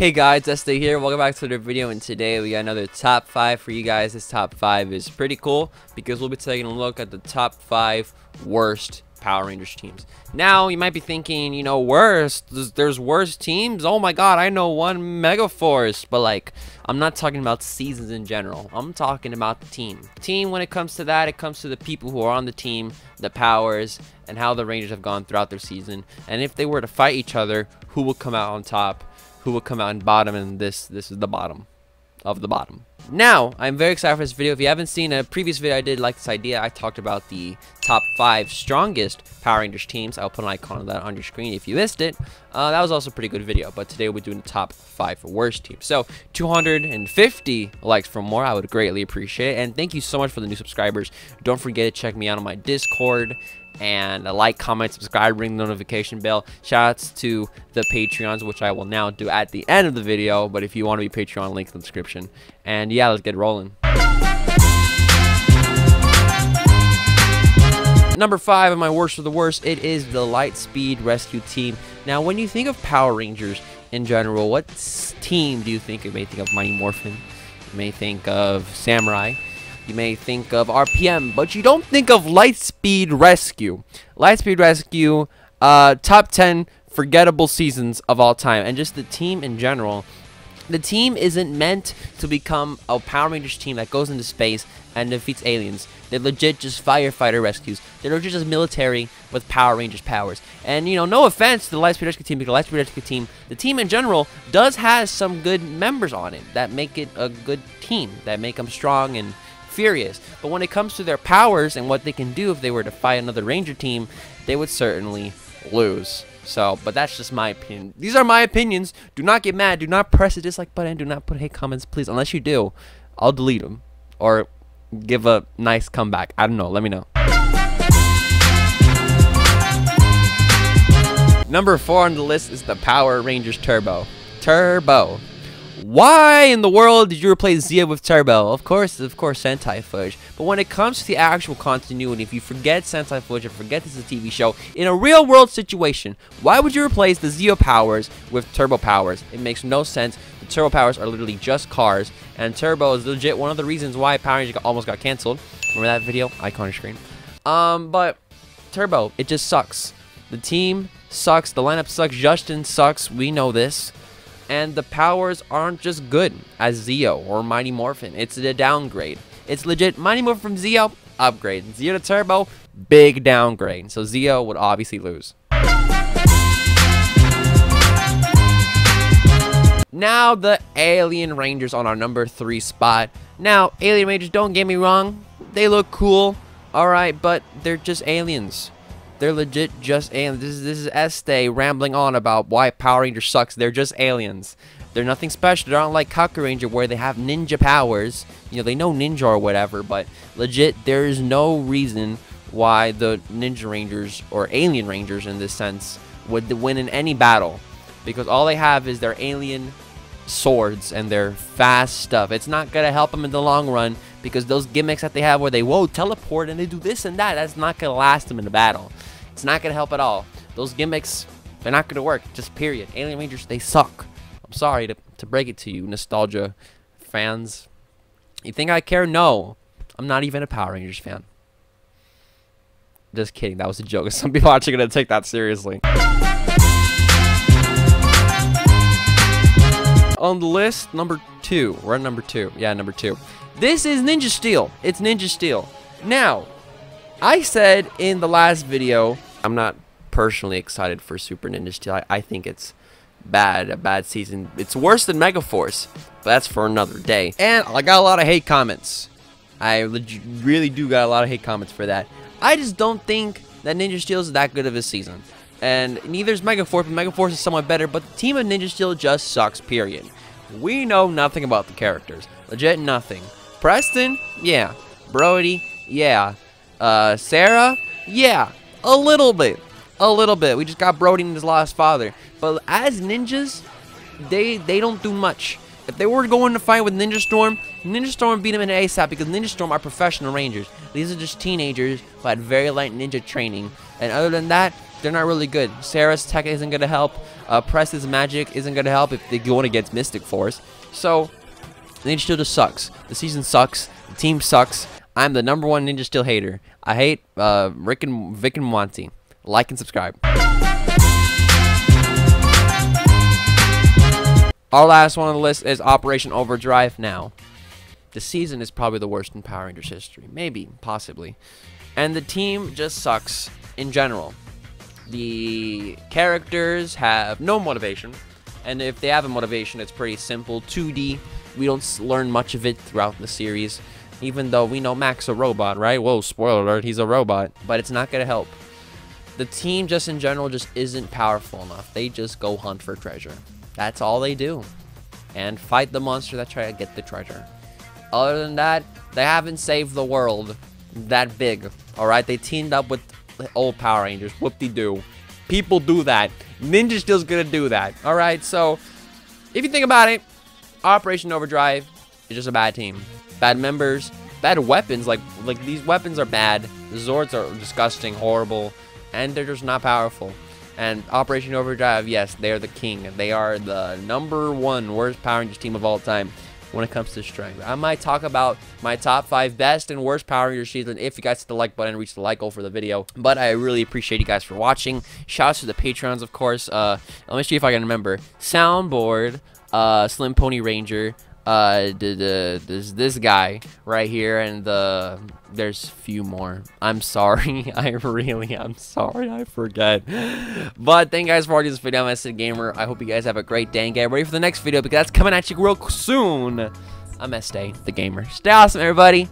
Hey guys, Este here. Welcome back to another video, and today we got another top 5 for you guys. This top 5 is pretty cool because we'll be taking a look at the top 5 worst Power Rangers teams. Now, you might be thinking, you know, worst? There's, there's worse teams? Oh my god, I know one Megaforce. But, like, I'm not talking about seasons in general. I'm talking about the team. Team, when it comes to that, it comes to the people who are on the team, the powers, and how the Rangers have gone throughout their season. And if they were to fight each other, who will come out on top? Who will come out in bottom? And this, this is the bottom of the bottom. Now, I'm very excited for this video. If you haven't seen a previous video I did like this idea, I talked about the top five strongest Power Rangers teams. I'll put an icon of that on your screen if you missed it. Uh, that was also a pretty good video, but today we're doing the top five worst teams. So 250 likes for more, I would greatly appreciate it. And thank you so much for the new subscribers. Don't forget to check me out on my Discord and like, comment, subscribe, ring the notification bell. Shoutouts to the Patreons, which I will now do at the end of the video. But if you want to be Patreon, link in the description. And yeah, let's get rolling. Number five of my worst of the worst, it is the Lightspeed Rescue Team. Now, when you think of Power Rangers in general, what team do you think? You may think of Mighty Morphin. You may think of Samurai. You may think of RPM, but you don't think of Lightspeed Rescue. Lightspeed Rescue, uh, top 10 forgettable seasons of all time, and just the team in general. The team isn't meant to become a Power Rangers team that goes into space and defeats aliens. They're legit just firefighter rescues. They're legit just military with Power Rangers powers. And, you know, no offense to the Lightspeed Rescue team, because the Lightspeed Rescue team, the team in general, does has some good members on it that make it a good team, that make them strong and furious. But when it comes to their powers and what they can do if they were to fight another Ranger team, they would certainly lose. So, but that's just my opinion. These are my opinions. Do not get mad. Do not press the dislike button. Do not put hate comments, please. Unless you do, I'll delete them. Or give a nice comeback. I don't know. Let me know. Number four on the list is the Power Rangers Turbo. Turbo. Why in the world did you replace Zeo with Turbo? Of course, of course, Sentai footage. But when it comes to the actual continuity, if you forget Sentai footage and forget this is a TV show, in a real world situation, why would you replace the Zeo powers with Turbo powers? It makes no sense. The Turbo powers are literally just cars, and Turbo is legit one of the reasons why Power Rangers almost got canceled. Remember that video? Icon on screen. Um, but Turbo, it just sucks. The team sucks. The lineup sucks. Justin sucks. We know this and the powers aren't just good as Zeo or Mighty Morphin. It's a downgrade. It's legit Mighty Morphin from Zeo, upgrade. Zeo to Turbo, big downgrade. So Zeo would obviously lose. Now the Alien Rangers on our number three spot. Now, Alien Rangers, don't get me wrong, they look cool, alright, but they're just aliens. They're legit just aliens. This is, this is Este rambling on about why Power Ranger sucks. They're just aliens. They're nothing special. They're not like Kakuranger where they have ninja powers. You know, they know ninja or whatever, but legit, there is no reason why the Ninja Rangers or Alien Rangers in this sense would win in any battle. Because all they have is their alien swords and their fast stuff. It's not going to help them in the long run because those gimmicks that they have where they, whoa, teleport and they do this and that, that's not going to last them in the battle. It's not going to help at all. Those gimmicks, they're not going to work. Just period. Alien Rangers, they suck. I'm sorry to, to break it to you, nostalgia fans. You think I care? No. I'm not even a Power Rangers fan. Just kidding. That was a joke. Some people are actually going to take that seriously. On the list, number two. We're at number two. Yeah, number two. This is Ninja Steel. It's Ninja Steel. Now, I said in the last video I'm not personally excited for Super Ninja Steel. I, I think it's bad, a bad season. It's worse than Megaforce, but that's for another day. And I got a lot of hate comments. I really do got a lot of hate comments for that. I just don't think that Ninja Steel is that good of a season. And neither is Megaforce, but Megaforce is somewhat better, but the team of Ninja Steel just sucks, period. We know nothing about the characters. Legit nothing. Preston? Yeah. Brody? Yeah. Uh, Sarah? Yeah. A little bit. A little bit. We just got Brody and his lost father. But as ninjas, they they don't do much. If they were going to fight with Ninja Storm, Ninja Storm beat him in ASAP because Ninja Storm are professional rangers. These are just teenagers who had very light ninja training. And other than that, they're not really good. Sarah's tech isn't gonna help. Uh, Press's magic isn't gonna help if they're going against Mystic Force. So Ninja Steel just sucks. The season sucks. The team sucks. I'm the number one Ninja Steel hater. I hate uh, Rick and Vic and Monty. Like and subscribe. Our last one on the list is Operation Overdrive. Now, the season is probably the worst in Power Rangers history. Maybe, possibly. And the team just sucks in general. The characters have no motivation. And if they have a motivation, it's pretty simple 2D. We don't learn much of it throughout the series. Even though we know Mac's a robot, right? Whoa, spoiler alert, he's a robot. But it's not going to help. The team, just in general, just isn't powerful enough. They just go hunt for treasure. That's all they do. And fight the monster that try to get the treasure. Other than that, they haven't saved the world that big. Alright, they teamed up with old Power Rangers. Whoop-de-doo. People do that. Ninja Steel's gonna do that. Alright, so if you think about it, Operation Overdrive is just a bad team. Bad members, bad weapons. Like like these weapons are bad. The Zords are disgusting, horrible, and they're just not powerful. And Operation Overdrive, yes, they are the king. They are the number one worst Power Rangers team of all time when it comes to strength. I might talk about my top five best and worst Power Rangers season if you guys hit the like button and reach the like goal for the video. But I really appreciate you guys for watching. Shouts to the Patreons, of course. Uh, let me see if I can remember. Soundboard, uh, Slim Pony Ranger, uh, the, the, this, this guy right here, and the there's few more. I'm sorry. I really am sorry. I forget. But thank you guys for watching this video. I'm Gamer. I hope you guys have a great day and get ready for the next video because that's coming at you real soon. I'm Este, the gamer. Stay awesome, everybody.